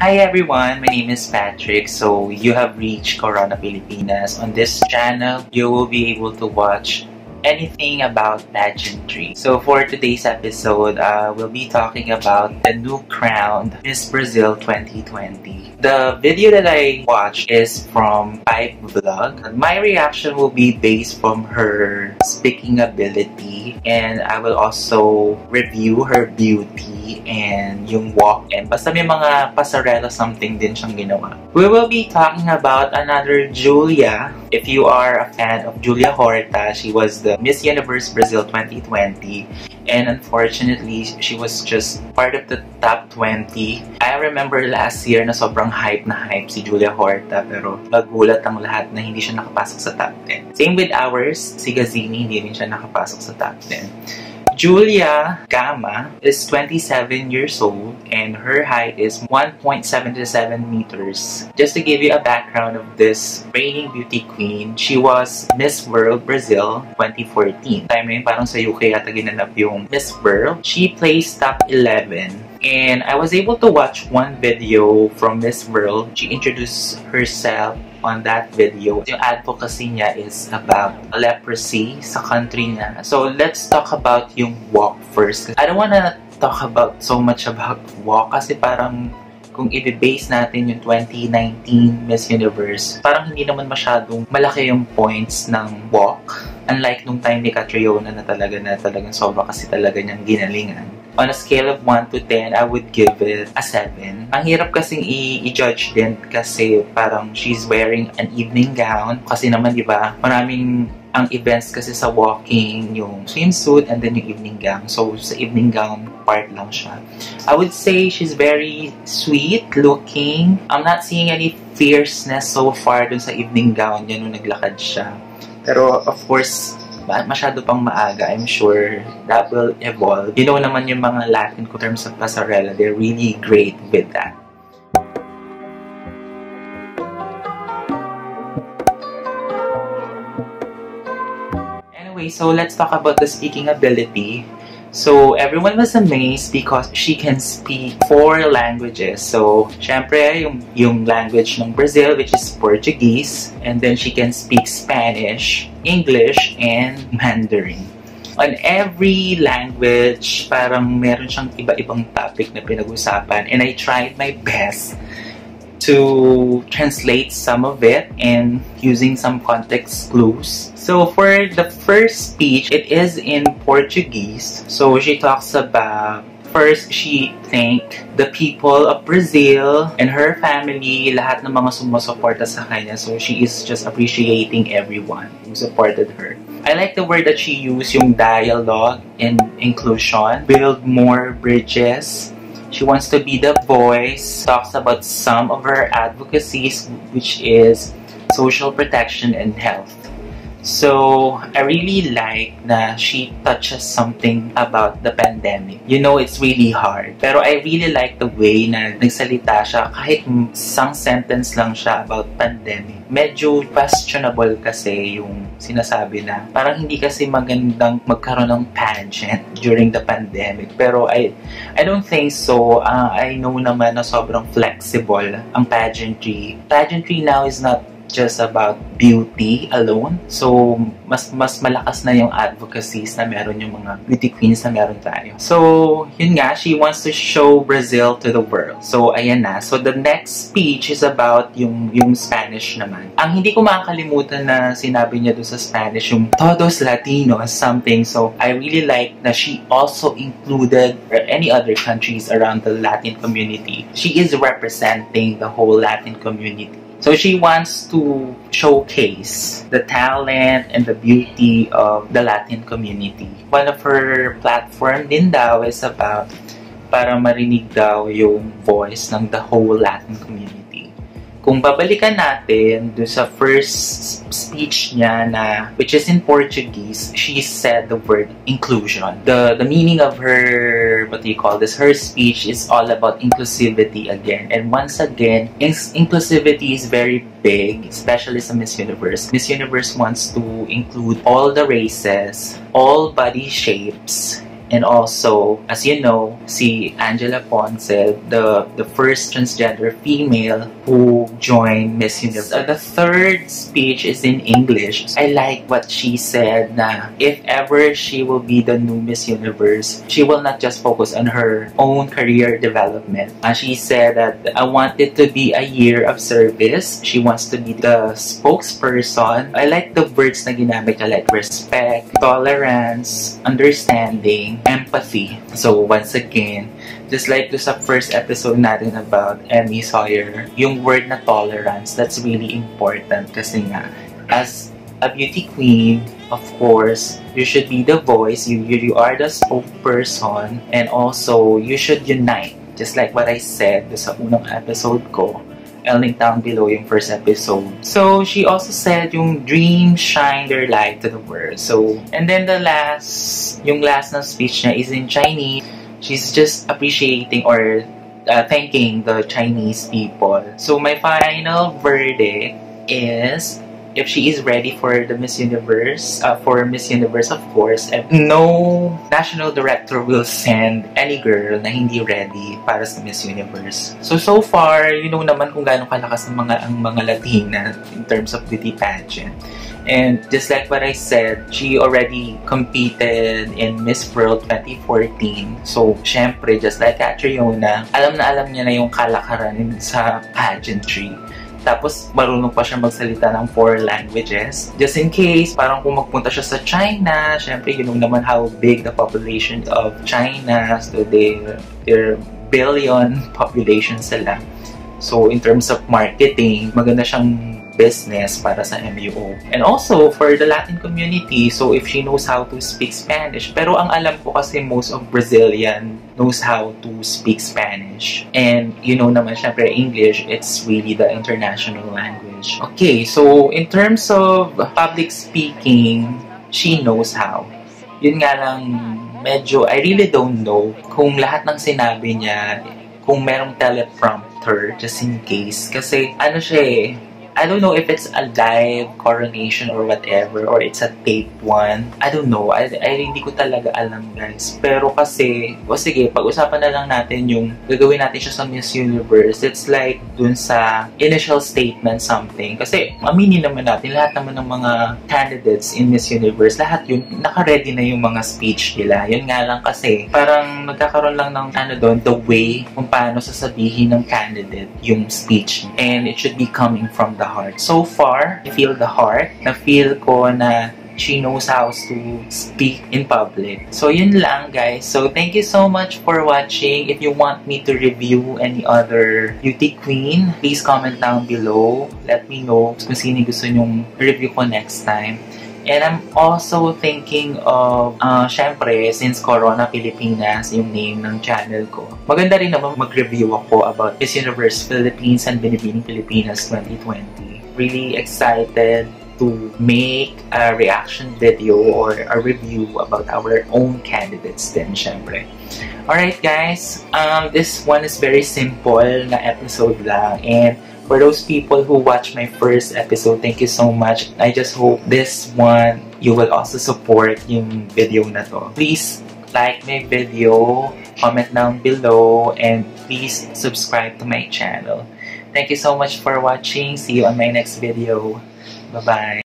Hi everyone, my name is Patrick. So you have reached Corona Pilipinas. On this channel, you will be able to watch anything about pageantry. So for today's episode, uh, we'll be talking about the new crowned Miss Brazil 2020. The video that I watched is from Pipe Vlog. My reaction will be based from her speaking ability and I will also review her beauty and yung walk and basta may mga pasarela something din siyang ginawa. We will be talking about another Julia. If you are a fan of Julia Horta, she was the Miss Universe Brazil 2020 and unfortunately, she was just part of the top 20. I remember last year na sobrang hype na hype si Julia Horta pero nagulat ang lahat na hindi siya nakapasok sa top 10. Same with ours, si Gazini hindi rin siya nakapasok sa top 10. Julia Gama is 27 years old and her height is 1.77 meters. Just to give you a background of this reigning beauty queen, she was Miss World Brazil 2014. Time na yun, parang sa UK ata ginanap yung Miss World. She placed top 11 and I was able to watch one video from Miss World. She introduced herself on that video. Yung advocacy niya is about leprosy sa country niya. So let's talk about yung walk first. I don't wanna talk about so much about walk kasi parang kung i-base natin yung 2019 Miss Universe, parang hindi naman masyadong malaki yung points ng walk. Unlike nung time ni Catriona na talaga na talagang sobra kasi talaga niyang ginalingan. On a scale of 1 to 10, I would give it a 7. Ang hirap kasing i-judge din kasi parang she's wearing an evening gown. Kasi naman, di ba, maraming ang events kasi sa walking, yung swimsuit and then yung evening gown. So, sa evening gown part lang siya. I would say she's very sweet looking. I'm not seeing any fierceness so far dun sa evening gown niya nung naglakad siya. Pero, of course, masyado pang maaga. I'm sure that will evolve. You know naman yung mga Latin terms of pasarela, they're really great with that. Anyway, so let's talk about the speaking ability. So, everyone was amazed because she can speak four languages. So, syempre, yung, yung language ng Brazil, which is Portuguese. And then she can speak Spanish, English, and Mandarin. On every language, parang meron siyang iba-ibang topic na pinag-usapan. And I tried my best to translate some of it and using some context clues. So for the first speech, it is in Portuguese. So she talks about First, she thanked the people of Brazil and her family, lahat ng mga sumusuporta sa kanya. So she is just appreciating everyone who supported her. I like the word that she used, yung dialogue and inclusion. Build more bridges She wants to be the voice, talks about some of her advocacies, which is social protection and health. So, I really like na she touches something about the pandemic. You know, it's really hard. Pero I really like the way na nagsalita siya kahit isang sentence lang siya about pandemic. Medyo questionable kasi yung sinasabi na parang hindi kasi magandang magkaroon ng pageant during the pandemic. Pero I, I don't think so. Uh, I know naman na sobrang flexible ang pageantry. Pageantry now is not just about beauty alone. So, mas mas malakas na yung advocacies na meron yung mga beauty queens na meron tayo. So, yun nga, she wants to show Brazil to the world. So, ayan na. So, the next speech is about yung, yung Spanish naman. Ang hindi ko makakalimutan na sinabi niya doon sa Spanish, yung todos Latinos, something. So, I really like na she also included any other countries around the Latin community. She is representing the whole Latin community. So she wants to showcase the talent and the beauty of the Latin community. One of her platform din daw is about para marinig daw yung voice ng the whole Latin community. Kung babalikan natin do sa first speech niya na which is in Portuguese, she said the word inclusion. The the meaning of her what do you call this? Her speech is all about inclusivity again. And once again, inclusivity is very big, especially sa Miss Universe. Miss Universe wants to include all the races, all body shapes, And also, as you know, si Angela Ponce, the, the first transgender female who joined Miss Universe. The third speech is in English. I like what she said na if ever she will be the new Miss Universe, she will not just focus on her own career development. Uh, she said that I want it to be a year of service. She wants to be the spokesperson. I like the words na ginamit niya like respect, tolerance, understanding, empathy. So once again, just like do sa first episode natin about Emmy Sawyer, yung word na tolerance, that's really important kasi nga, as a beauty queen, of course, you should be the voice, you, you, you are the spokesperson, and also, you should unite. Just like what I said sa unang episode ko, link down below yung first episode. So, she also said yung dreams shine their light to the world. So, and then the last, yung last na speech niya is in Chinese. She's just appreciating or uh, thanking the Chinese people. So, my final verdict is if she is ready for the Miss Universe, uh, for Miss Universe of course, and no national director will send any girl na hindi ready para sa Miss Universe. So, so far, you know naman kung gaano kalakas ang mga, ang mga Latina in terms of beauty pageant. And just like what I said, she already competed in Miss World 2014. So, syempre, just like Catriona, alam na alam niya na yung kalakaran sa pageantry. Tapos, marunong pa siya magsalita ng four languages. Just in case, parang kung magpunta siya sa China, syempre, you know naman how big the population of China. So, they, they're billion population sila. So, in terms of marketing, maganda siyang business para sa MUO. And also, for the Latin community, so if she knows how to speak Spanish, pero ang alam ko kasi most of Brazilian knows how to speak Spanish. And you know naman, syempre, English, it's really the international language. Okay, so in terms of public speaking, she knows how. Yun nga lang, medyo, I really don't know kung lahat ng sinabi niya, kung merong teleprompter, just in case. Kasi, ano siya eh, I don't know if it's a live coronation or whatever, or it's a tape one. I don't know. I, I hindi ko talaga alam, guys. Pero kasi, o sige, pag-usapan na lang natin yung gagawin natin siya sa Miss Universe. It's like dun sa initial statement something. Kasi, aminin naman natin, lahat naman ng mga candidates in Miss Universe, lahat yun, naka-ready na yung mga speech nila. Yun nga lang kasi, parang nagkakaroon lang ng ano doon, the way kung paano sasabihin ng candidate yung speech. And it should be coming from the heart. So far, I feel the heart. Na-feel ko na she knows how to speak in public. So, yun lang, guys. So, thank you so much for watching. If you want me to review any other beauty queen, please comment down below. Let me know kung sino gusto nyong review ko next time. And I'm also thinking of, uh, syempre, since Corona Pilipinas yung name ng channel ko, maganda rin naman mag-review ako about Miss Universe Philippines and Binibining Pilipinas 2020. Really excited to make a reaction video or a review about our own candidates din, syempre. Alright guys, um, this one is very simple na episode lang and for those people who watched my first episode, thank you so much. I just hope this one, you will also support yung video na to. Please like my video, comment down below, and please subscribe to my channel. Thank you so much for watching. See you on my next video. Bye-bye.